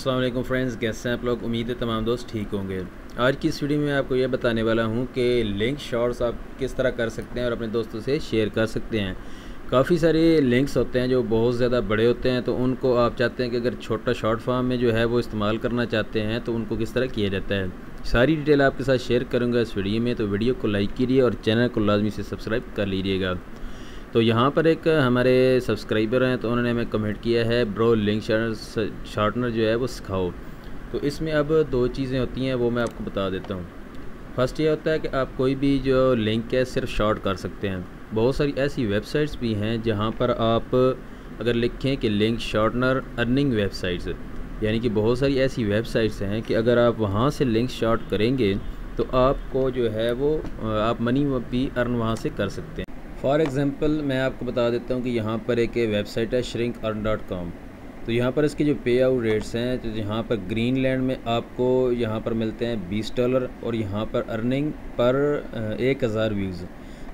السلام علیکم فرینڈز، کیسے ہیں آپ لوگ؟ امید ہے تمام دوست ٹھیک ہوں گے۔ آج کی اس ویڈیو میں آپ کو یہ بتانے والا ہوں کہ لنک شارٹس آپ کس طرح کر سکتے ہیں اور اپنے دوستوں سے شیئر کر سکتے ہیں۔ کافی سارے لنکس ہوتے ہیں جو بہت زیادہ بڑے ہوتے ہیں، تو ان کو آپ چاہتے ہیں کہ اگر چھوٹا شارٹ فارم میں جو ہے وہ استعمال کرنا چاہتے ہیں، تو ان کو کس طرح کیا جاتا ہے۔ ساری ڈیٹیل آپ کے ساتھ شیئر کروں گا اس ویڈیو میں، تو ویڈیو کو لائک کیجیے اور چینل کو لازمی سے سبسکرائب کر لیجیے گا۔ تو یہاں پر ایک ہمارے سبسکرائبر ہیں تو انہوں نے ہمیں کمنٹ کیا ہے، برو، لنک شارٹنر جو ہے وہ سکھاؤ۔ تو اس میں اب دو چیزیں ہوتی ہیں، وہ میں آپ کو بتا دیتا ہوں۔ فرسٹ یہ ہوتا ہے کہ آپ کوئی بھی جو لنک ہے، صرف شارٹ کر سکتے ہیں۔ بہت ساری ایسی ویب سائٹس بھی ہیں جہاں پر آپ اگر لکھیں کہ link shortener earning websites یعنی کہ بہت ساری ایسی ویب سائٹس ہیں کہ اگر آپ وہاں سے لنک شارٹ کریں گے تو آپ کو جو ہے وہ، آپ منی بھی ارن وہاں سے کر سکتے ہیں۔ فار ایگزامپل میں آپ کو بتا دیتا ہوں کہ یہاں پر ایک ویب سائٹ ہے شرنک ارن ڈاٹ کام۔ تو یہاں پر اس کے جو پے آؤٹ ریٹس ہیں، تو یہاں پر گرین لینڈ میں آپ کو یہاں پر ملتے ہیں بیس ڈالر اور یہاں پر ارننگ پر ایک ہزار ویوز۔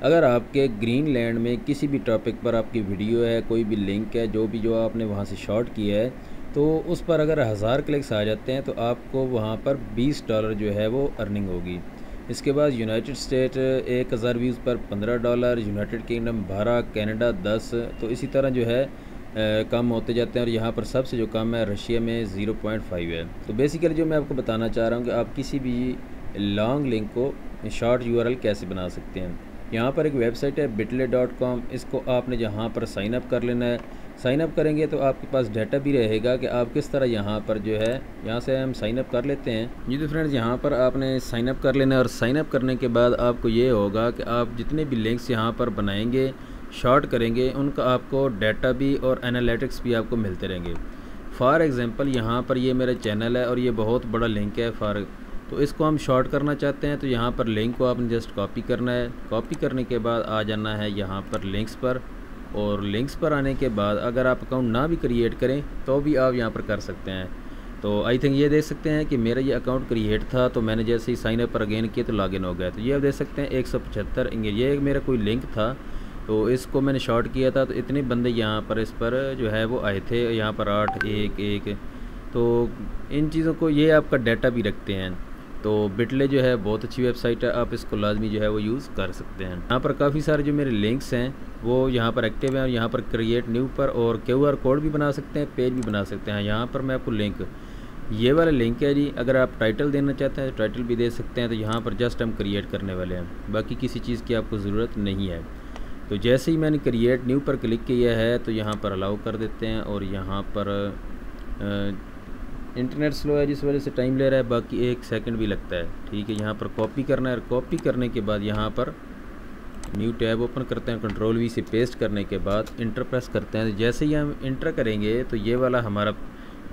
اگر آپ کے گرین لینڈ میں کسی بھی ٹاپک پر آپ کی ویڈیو ہے، کوئی بھی لنک ہے، جو بھی جو آپ نے وہاں سے شارٹ کیا ہے، تو اس پر اگر ہزار کلکس آ جاتے ہیں، تو آپ کو وہاں پر بیس ڈالر جو ہے وہ ارننگ ہوگی۔ اس کے بعد یونائٹڈ اسٹیٹ ایک ہزار ویوز پر پندرہ ڈالر، یونائٹڈ کنگڈم بارہ، کینیڈا دس، تو اسی طرح جو ہے کم ہوتے جاتے ہیں اور یہاں پر سب سے جو کم ہے، رشیا میں زیرو پوائنٹ فائیو ہے۔ تو بیسیکلی جو میں آپ کو بتانا چاہ رہا ہوں کہ آپ کسی بھی لانگ لنک کو شارٹ یو آر ایل کیسے بنا سکتے ہیں۔ یہاں پر ایک ویب سائٹ ہے بٹلے ڈاٹ کام اس کو آپ نے جہاں پر سائن اپ کر لینا ہے سائن اپ کریں گے تو آپ کے پاس ڈیٹا بھی رہے گا کہ آپ کس طرح یہاں پر جو ہے، یہاں سے ہم سائن اپ کر لیتے ہیں۔ جی تو فرینڈز یہاں پر آپ نے سائن اپ کر لینا ہے اور سائن اپ کرنے کے بعد آپ کو یہ ہوگا کہ آپ جتنے بھی لنکس یہاں پر بنائیں گے شارٹ کریں گے، ان کا آپ کو ڈیٹا بھی اور انالیٹکس بھی آپ کو ملتے رہیں گے۔ فار ایگزامپل یہاں پر یہ میرا چینل ہے اور یہ بہت بڑا لنک ہے فار تو اس کو ہم شارٹ کرنا چاہتے ہیں تو یہاں پر لنک کو آپ نے جسٹ کاپی کرنا ہے۔ کاپی کرنے کے بعد آ جانا ہے یہاں پر لنکس پر۔ اور لنکس پر آنے کے بعد اگر آپ اکاؤنٹ نہ بھی کریٹ کریں تو بھی آپ یہاں پر کر سکتے ہیں۔ تو آئی تھنک یہ دیکھ سکتے ہیں کہ میرا یہ اکاؤنٹ کریٹ تھا تو میں نے جیسے ہی سائن اپ پر اگین کیا تو لاگ ان ہو گیا۔ تو یہ آپ دیکھ سکتے ہیں ایک سو پچہتر یہ میرا کوئی لنک تھا تو اس کو میں نے شارٹ کیا تھا تو اتنے بندے یہاں پر اس پر جو ہے وہ آئے تھے۔ یہاں پر آٹھ، ایک ایک۔ تو ان چیزوں کو یہ آپ کا ڈیٹا بھی رکھتے ہیں۔ تو بٹلے جو ہے بہت اچھی ویب سائٹ ہے، آپ اس کو لازمی جو ہے وہ یوز کر سکتے ہیں۔ یہاں پر کافی سارے جو میرے لنکس ہیں، وہ یہاں پر ایکٹیو ہیں اور یہاں پر کریٹ نیو پر اور کیو آر کوڈ بھی بنا سکتے ہیں، پیج بھی بنا سکتے ہیں۔ یہاں پر میں آپ کو لنک، یہ والا لنک ہے جی اگر آپ ٹائٹل دینا چاہتے ہیں تو ٹائٹل بھی دے سکتے ہیں۔ تو یہاں پر جسٹ ہم کریٹ کرنے والے ہیں، باقی کسی چیز کی آپ کو ضرورت نہیں ہے۔ تو جیسے ہی میں نے کریٹ نیو پر کلک کیا ہے، تو یہاں پر الاؤ کر دیتے ہیں اور یہاں پر انٹرنیٹ سلو ہے، جس وجہ سے ٹائم لے رہا ہے، باقی ایک سیکنڈ بھی لگتا ہے۔ ٹھیک ہے، یہاں پر کاپی کرنا ہے اور کاپی کرنے کے بعد یہاں پر نیو ٹیب اوپن کرتے ہیں، کنٹرول وی سے پیسٹ کرنے کے بعد انٹر پریس کرتے ہیں۔ جیسے ہی ہم انٹر کریں گے تو یہ والا ہمارا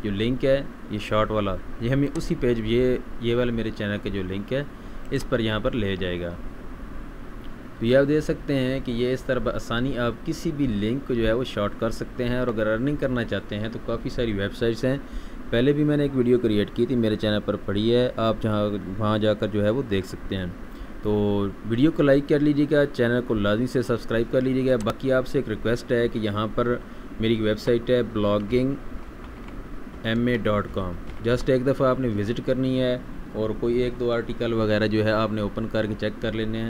جو لنک ہے، یہ شارٹ والا، یہ ہمیں اسی پیج، یہ یہ والا میرے چینل کا جو لنک ہے، اس پر یہاں پر لے جائے گا۔ تو یہ آپ دیکھ سکتے ہیں کہ یہ اس طرح بآسانی آپ کسی بھی لنک کو جو ہے وہ شارٹ کر سکتے ہیں اور اگر ارننگ کرنا چاہتے ہیں تو کافی ساری ویب سائٹس ہیں۔ پہلے بھی میں نے ایک ویڈیو کریٹ کی تھی میرے چینل پر پڑھی ہے، آپ جہاں وہاں جا کر جو ہے وہ دیکھ سکتے ہیں۔ تو ویڈیو کو لائک کر لیجیے گا، چینل کو لازمی سے سبسکرائب کر لیجیے گا۔ باقی آپ سے ایک ریکویسٹ ہے کہ یہاں پر میری ویب سائٹ ہے blogging M A dot com just ایک دفعہ آپ نے وزٹ کرنی ہے اور کوئی ایک دو آرٹیکل وغیرہ جو ہے آپ نے اوپن کر کے چیک کر لینے ہیں۔